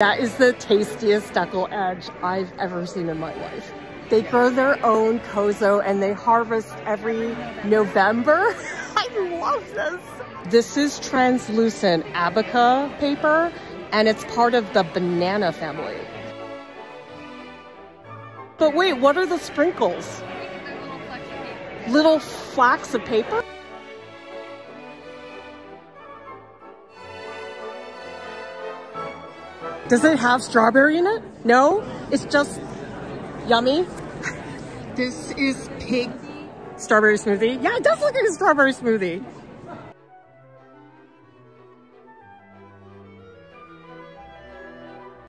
That is the tastiest deckle edge I've ever seen in my life. They grow their own kozo and they harvest every November. I love this. This is translucent abaca paper and it's part of the banana family. But wait, what are the sprinkles? Little flecks of paper? Does it have strawberry in it? No? It's just yummy? This is pig strawberry smoothie. Yeah, it does look like a strawberry smoothie.